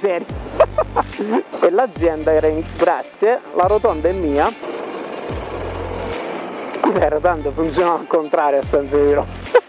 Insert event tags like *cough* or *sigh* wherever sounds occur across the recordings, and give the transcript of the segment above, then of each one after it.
miseria. *laughs* E l'azienda era in grazie la rotonda è mia. Vero tanto funziona al contrario a San Severo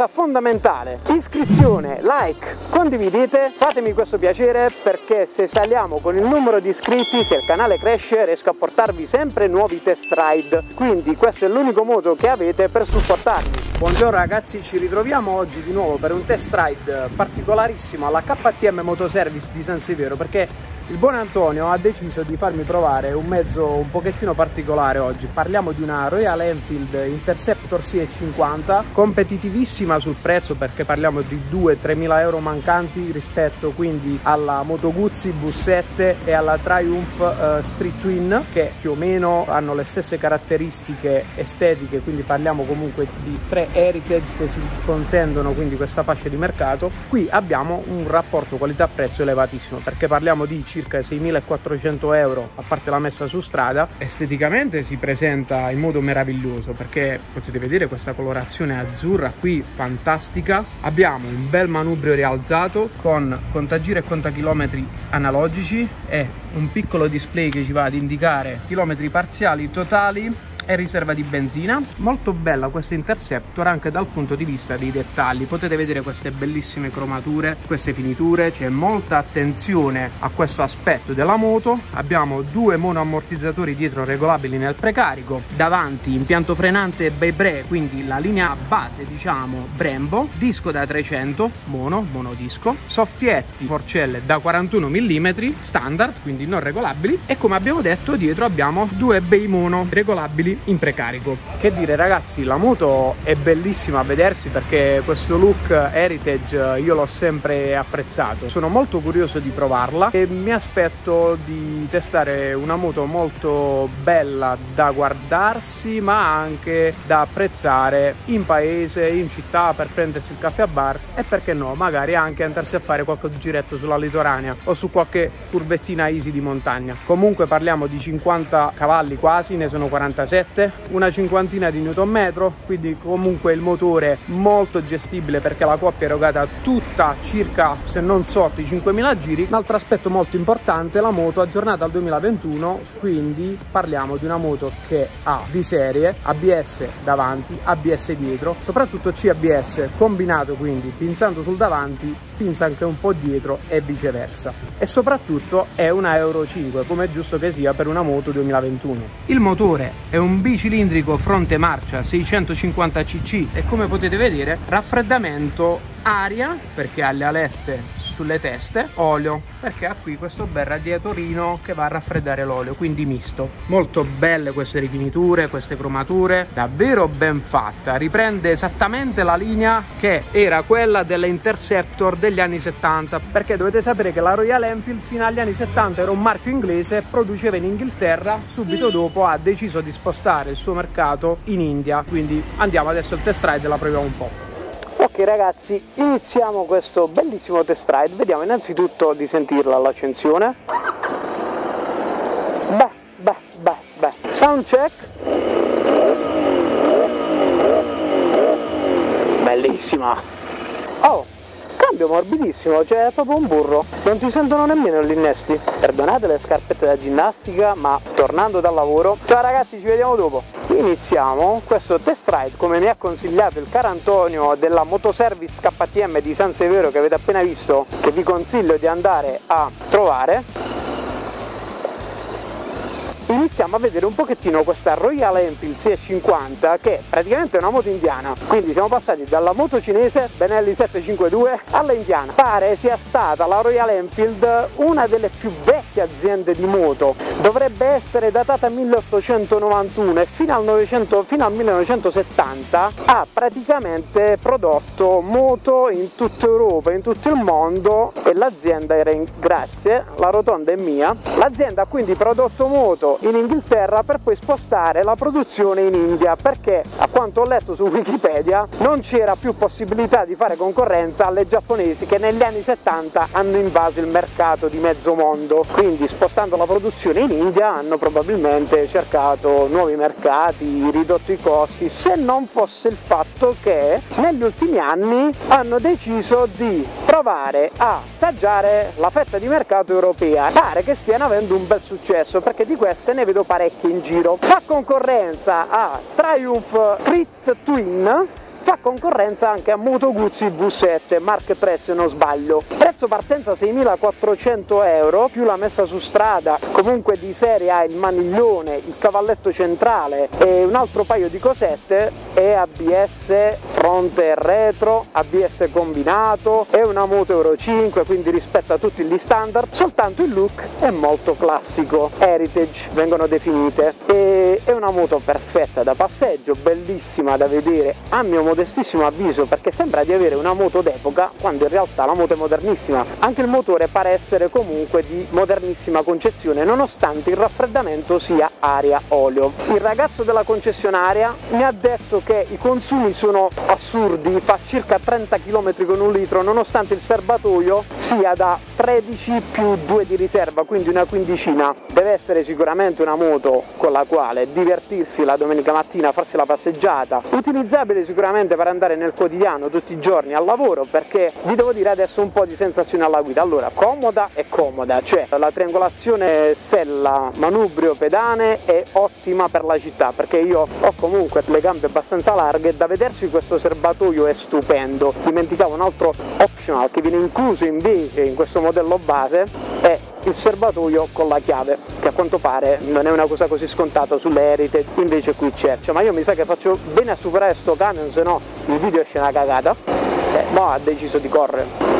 cosa fondamentale. Iscrizione like condividete. Fatemi questo piacere perché se saliamo con il numero di iscritti se il canale cresce riesco a portarvi sempre nuovi test ride. Quindi questo è l'unico modo che avete per supportarmi. Buongiorno ragazzi ci ritroviamo oggi di nuovo per un test ride particolarissimo alla KTM Motoservice di San Severo perché il buon Antonio ha deciso di farmi provare un mezzo un pochettino particolare oggi. Parliamo di una Royal Enfield Interceptor C50, competitivissima sul prezzo perché parliamo di 2-3 mila euro mancanti rispetto quindi alla Moto Guzzi Bussette e alla Triumph uh, Street Twin che più o meno hanno le stesse caratteristiche estetiche, quindi parliamo comunque di tre heritage che si contendono quindi questa fascia di mercato. Qui abbiamo un rapporto qualità-prezzo elevatissimo perché parliamo di circa circa 6.400 euro a parte la messa su strada. Esteticamente si presenta in modo meraviglioso perché potete vedere questa colorazione azzurra qui fantastica. Abbiamo un bel manubrio rialzato con contagiro e contachilometri analogici e un piccolo display che ci va ad indicare chilometri parziali totali e riserva di benzina. Molto bella questa Interceptor anche dal punto di vista dei dettagli. Potete vedere queste bellissime cromature queste finiture c'è molta attenzione a questo aspetto della moto. Abbiamo due monoammortizzatori dietro regolabili nel precarico davanti impianto frenante Bebre quindi la linea base diciamo Brembo disco da 300 mono monodisco soffietti forcelle da 41 mm standard quindi non regolabili. E come abbiamo detto dietro abbiamo due bei mono regolabili in precarico. Che dire ragazzi, la moto è bellissima a vedersi perché questo look heritage io l'ho sempre apprezzato. Sono molto curioso di provarla e mi aspetto di testare una moto molto bella da guardarsi ma anche da apprezzare in paese, in città per prendersi il caffè a bar e perché no, magari anche andarsi a fare qualche giretto sulla litoranea o su qualche curvettina easy di montagna. Comunque parliamo di 50 cavalli quasi, ne sono 47 7 una cinquantina di newton metro quindi comunque il motore molto gestibile perché la coppia è erogata tutta circa se non sotto i 5000 giri. Un altro aspetto molto importante la moto aggiornata al 2021 quindi parliamo di una moto che ha di serie ABS davanti ABS dietro soprattutto CABS combinato quindi pinzando sul davanti pinza anche un po' dietro e viceversa. E soprattutto è una Euro 5 come è giusto che sia per una moto 2021 il motore è un bicilindrico fronte marcia 650 cc e come potete vedere raffreddamento aria perché ha le alette sulle teste, olio, perché ha qui questo bel radiatorino che va a raffreddare l'olio, quindi misto. Molto belle queste rifiniture, queste cromature, davvero ben fatta. Riprende esattamente la linea che era quella delle Interceptor degli anni 70, perché dovete sapere che la Royal Enfield fino agli anni 70 era un marchio inglese, produceva in Inghilterra, subito dopo ha deciso di spostare il suo mercato in India, quindi andiamo adesso al test ride e la proviamo un po'. Ok ragazzi, iniziamo questo bellissimo test ride, vediamo innanzitutto di sentirla all'accensione. Beh, beh, beh, beh. Sound check. Bellissima. Cambio morbidissimo, cioè è proprio un burro. Non si sentono nemmeno gli innesti. Perdonate le scarpette da ginnastica, ma tornando dal lavoro. Ciao ragazzi, ci vediamo dopo iniziamo questo test ride come mi ha consigliato il caro Antonio della Motoservice KTM di San Severo che avete appena visto che vi consiglio di andare a trovare iniziamo a vedere un pochettino questa Royal Enfield CS50 che praticamente è una moto indiana. Quindi siamo passati dalla moto cinese Benelli 752 alla indiana. Pare sia stata la Royal Enfield una delle più vecchie aziende di moto. Dovrebbe essere datata 1891 e fino al, 900, fino al 1970 ha praticamente prodotto moto in tutta Europa in tutto il mondo e l'azienda era in grazie la rotonda è mia. L'azienda ha quindi prodotto moto in Inghilterra per poi spostare la produzione in India perché a quanto ho letto su Wikipedia non c'era più possibilità di fare concorrenza alle giapponesi che negli anni 70 hanno invaso il mercato di mezzo mondo quindi spostando la produzione in India hanno probabilmente cercato nuovi mercati, ridotto i costi, se non fosse il fatto che negli ultimi anni hanno deciso di provare a assaggiare la fetta di mercato europea. Pare che stiano avendo un bel successo perché di queste ne vedo parecchie in giro. Fa concorrenza a Triumph Crit Twin fa concorrenza anche a Moto Guzzi V7 Mark 3 se non sbaglio. Prezzo partenza 6.400 euro più la messa su strada comunque di serie ha il maniglione il cavalletto centrale e un altro paio di cosette e ABS fronte e retro ABS combinato è una moto Euro 5 quindi rispetta tutti gli standard soltanto il look è molto classico. Heritage vengono definite. E è una moto perfetta da passeggio bellissima da vedere a mio modestissimo avviso perché sembra di avere una moto d'epoca quando in realtà la moto è modernissima. Anche il motore pare essere comunque di modernissima concezione nonostante il raffreddamento sia aria-olio. Il ragazzo della concessionaria mi ha detto che i consumi sono assurdi, fa circa 30 km con un litro nonostante il serbatoio sia da 13 più 2 di riserva, quindi una quindicina. Deve essere sicuramente una moto con la quale divertirsi la domenica mattina, farsi la passeggiata, utilizzabile sicuramente sicuramente per andare nel quotidiano tutti i giorni al lavoro perché vi devo dire adesso un po' di sensazione alla guida. Allora comoda e comoda cioè la triangolazione sella manubrio pedane è ottima per la città perché io ho comunque le gambe abbastanza larghe da vedersi questo serbatoio è stupendo. Dimenticavo un altro optional che viene incluso invece in questo modello base è il serbatoio con la chiave che a quanto pare non è una cosa così scontata sulle Heritage invece qui c'è. Cioè, ma io mi sa che faccio bene a superare sto camion se no il video esce una cagata. E eh, mo ha deciso di correre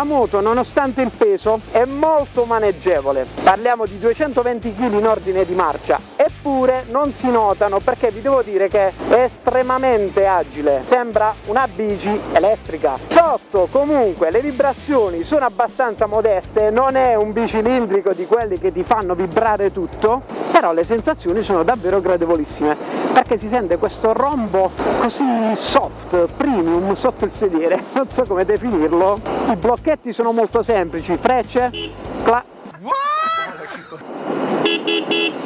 la moto nonostante il peso è molto maneggevole, parliamo di 220 kg in ordine di marcia, eppure non si notano perché vi devo dire che è estremamente agile, sembra una bici elettrica. Sotto comunque le vibrazioni sono abbastanza modeste, non è un bicilindrico di quelli che ti fanno vibrare tutto, però le sensazioni sono davvero gradevolissime perché si sente questo rombo così soft, premium sotto il sedere, *laughs* non so come definirlo, i blocchi blocchetti sono molto semplici, frecce, cla...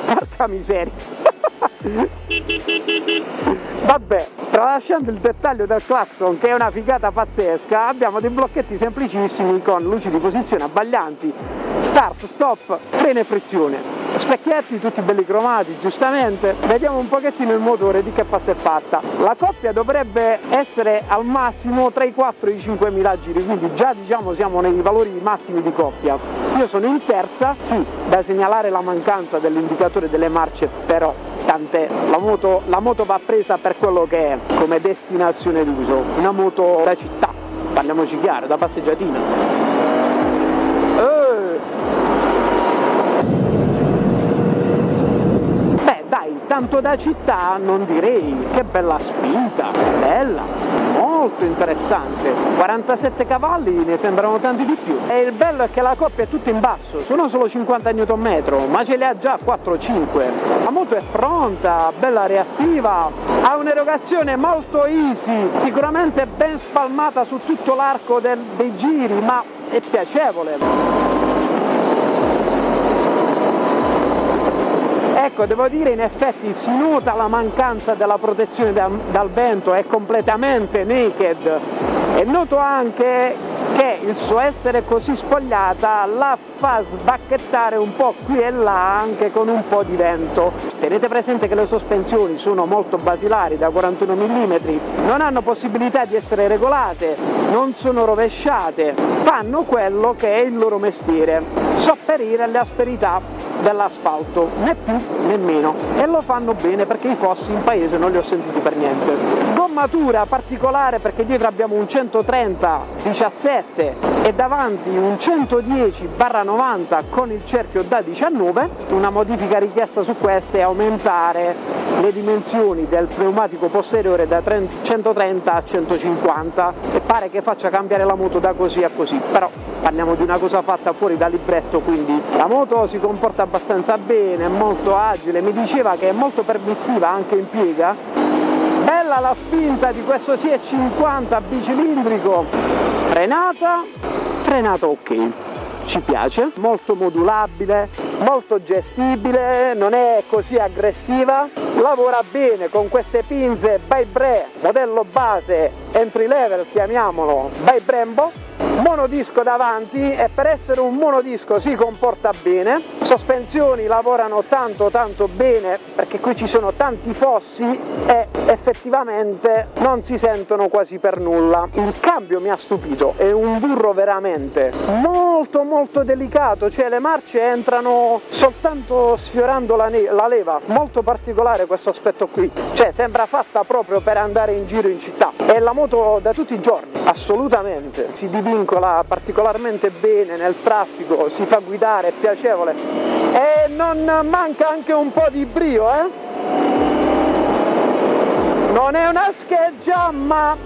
Porca miseria! Vabbè, tralasciando il dettaglio del clacson che è una figata pazzesca, abbiamo dei blocchetti semplicissimi con luci di posizione abbaglianti, start, stop, freno e frizione specchietti tutti belli cromati giustamente. Vediamo un pochettino il motore di che passa è fatta. La coppia dovrebbe essere al massimo tra i 4 e i 5.000 giri quindi già diciamo siamo nei valori massimi di coppia. Io sono in terza sì da segnalare la mancanza dell'indicatore delle marce però tant'è. La moto, la moto va presa per quello che è come destinazione d'uso. Una moto da città parliamoci chiaro da passeggiatina tanto da città non direi, che bella spinta, bella, molto interessante, 47 cavalli ne sembrano tanti di più. E il bello è che la coppia è tutta in basso, sono solo 50 Nm, ma ce le ha già 4-5, la moto è pronta, bella reattiva, ha un'erogazione molto easy, sicuramente ben spalmata su tutto l'arco dei giri, ma è piacevole. Ecco, devo dire in effetti si nota la mancanza della protezione da, dal vento, è completamente naked e noto anche che il suo essere così spogliata la fa sbacchettare un po' qui e là anche con un po' di vento. Tenete presente che le sospensioni sono molto basilari da 41 mm, non hanno possibilità di essere regolate, non sono rovesciate, fanno quello che è il loro mestiere, sopperire alle asperità dell'asfalto, né più né meno, e lo fanno bene perché i fossi in paese non li ho sentiti per niente. Gommatura particolare perché dietro abbiamo un 130 17 e davanti un 110 90 con il cerchio da 19, una modifica richiesta su queste è aumentare le dimensioni del pneumatico posteriore da 130 a 150 e pare che faccia cambiare la moto da così a così, però parliamo di una cosa fatta fuori dal libretto, quindi la moto si comporta abbastanza bene, è molto agile, mi diceva che è molto permissiva anche in piega, bella la spinta di questo SIE 50 bicilindrico, frenata, frenata ok. Ci piace, molto modulabile, molto gestibile, non è così aggressiva, lavora bene con queste pinze by Bre, modello base entry level chiamiamolo. By Brembo monodisco davanti e per essere un monodisco si comporta bene. Sospensioni lavorano tanto tanto bene perché qui ci sono tanti fossi e effettivamente non si sentono quasi per nulla. Il cambio mi ha stupito è un burro veramente molto molto delicato cioè le marce entrano soltanto sfiorando la, la leva. Molto particolare questo aspetto qui cioè sembra fatta proprio per andare in giro in città. È la moto da tutti i giorni assolutamente. Si divincola particolarmente bene nel traffico si fa guidare è piacevole. E non manca anche un po' di brio eh? Non è una scheggia ma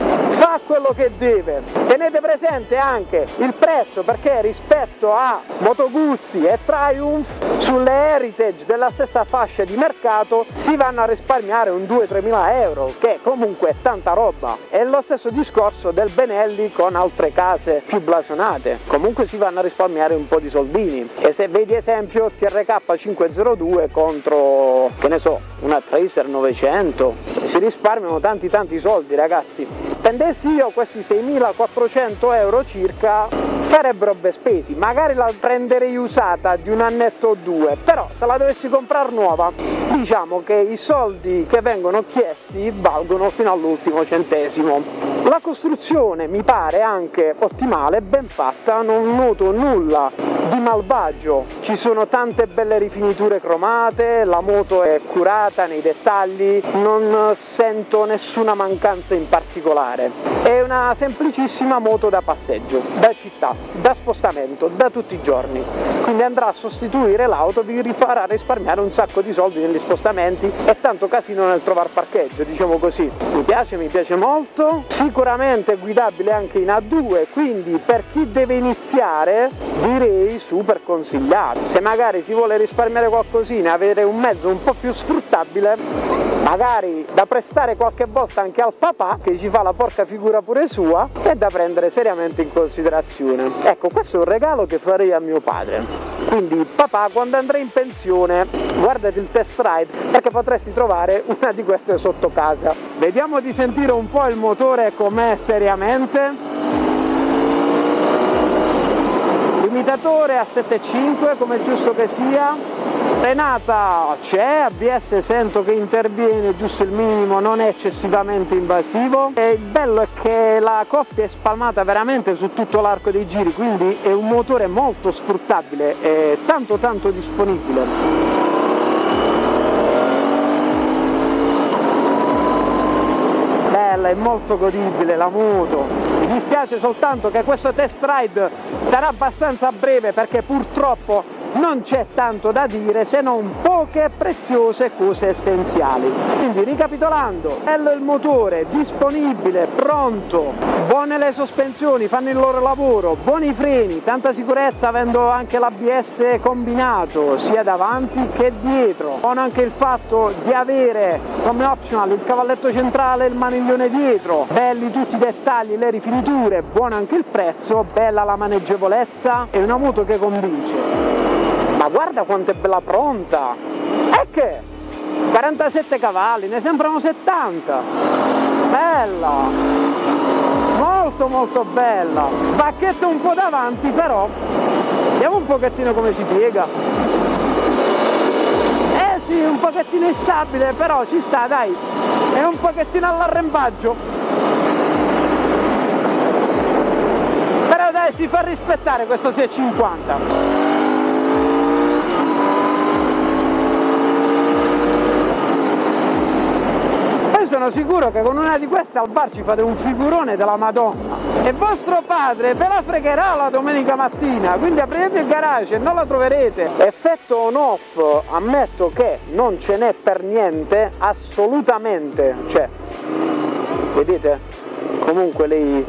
fa quello che deve. Tenete presente anche il prezzo perché rispetto a Moto Guzzi e Triumph sulle Heritage della stessa fascia di mercato si vanno a risparmiare un 2-3 mila euro che comunque è tanta roba. È lo stesso discorso del Benelli con altre case più blasonate. Comunque si vanno a risparmiare un po' di soldini. E se vedi esempio TRK 502 contro che ne so una Tracer 900 si risparmiano tanti tanti soldi ragazzi. Spendessi io questi 6.400 euro circa sarebbero ben spesi. Magari la prenderei usata di un annetto o due però se la dovessi comprare nuova diciamo che i soldi che vengono chiesti valgono fino all'ultimo centesimo la costruzione mi pare anche ottimale, ben fatta, non noto nulla di malvagio, ci sono tante belle rifiniture cromate, la moto è curata nei dettagli, non sento nessuna mancanza in particolare. È una semplicissima moto da passeggio, da città, da spostamento, da tutti i giorni, quindi andrà a sostituire l'auto, vi rifarà risparmiare un sacco di soldi negli spostamenti e tanto casino nel trovare parcheggio, diciamo così. Mi piace, mi piace molto, sicuramente guidabile anche in A2, quindi per chi deve iniziare direi super consigliato. Se magari si vuole risparmiare qualcosina, avere un mezzo un po' più sfruttabile, magari da prestare qualche volta anche al papà che ci fa la porca figura pure sua, è da prendere seriamente in considerazione. Ecco, questo è un regalo che farei a mio padre. Quindi papà quando andrai in pensione guardati il test ride perché potresti trovare una di queste sotto casa. Vediamo di sentire un po' il motore com'è seriamente. Limitatore a 7.5 come giusto che sia, frenata c'è, ABS sento che interviene giusto il minimo, non è eccessivamente invasivo e il bello è che la coppia è spalmata veramente su tutto l'arco dei giri, quindi è un motore molto sfruttabile, è tanto tanto disponibile. bella, è molto godibile la moto. Mi dispiace soltanto che questo test ride sarà abbastanza breve perché purtroppo non c'è tanto da dire se non poche e preziose cose essenziali. Quindi ricapitolando, bello il motore, disponibile, pronto, buone le sospensioni, fanno il loro lavoro, buoni i freni, tanta sicurezza avendo anche l'ABS combinato sia davanti che dietro. Buono anche il fatto di avere come optional il cavalletto centrale e il maniglione dietro, belli tutti i dettagli, le rifiniture, buono anche il prezzo, bella la maneggevolezza, è una moto che convince guarda quanto è bella pronta. E che? 47 cavalli ne sembrano 70 bella. Molto molto bella. Bacchetto un po' davanti però. Vediamo un pochettino come si piega. Eh sì un pochettino instabile però ci sta dai. È un pochettino all'arrembaggio però dai si fa rispettare questo 650 sono sicuro che con una di queste al bar ci fate un figurone della Madonna. E vostro padre ve la fregherà la domenica mattina. Quindi aprite il garage e non la troverete. Effetto on off ammetto che non ce n'è per niente assolutamente. Cioè vedete? Comunque lei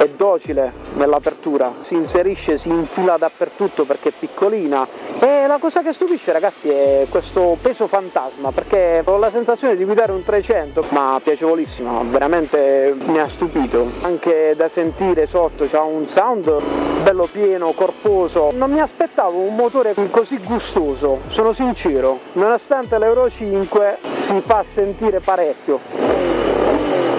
è docile nell'apertura, si inserisce, si infila dappertutto perché è piccolina. E la cosa che stupisce ragazzi è questo peso fantasma perché ho la sensazione di guidare un 300 ma piacevolissima, veramente mi ha stupito, anche da sentire sotto c'ha un sound bello pieno, corposo, non mi aspettavo un motore così gustoso, sono sincero, nonostante l'Euro 5 si fa sentire parecchio.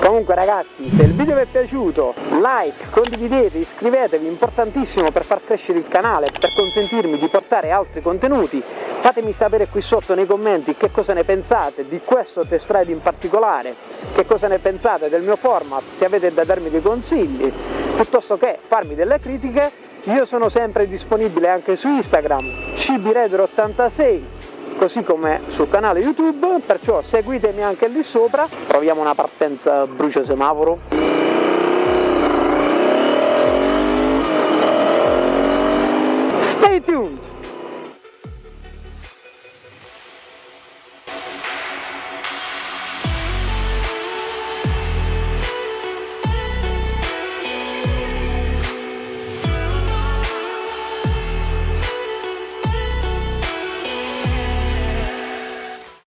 Comunque ragazzi, se il video vi è piaciuto, like, condividete, iscrivetevi, importantissimo per far crescere il canale, per consentirmi di portare altri contenuti. Fatemi sapere qui sotto nei commenti che cosa ne pensate di questo test ride in particolare, che cosa ne pensate del mio format, se avete da darmi dei consigli, piuttosto che farmi delle critiche, io sono sempre disponibile anche su Instagram, cbredder86 così come sul canale YouTube, perciò seguitemi anche lì sopra. Proviamo una partenza brucio semaforo.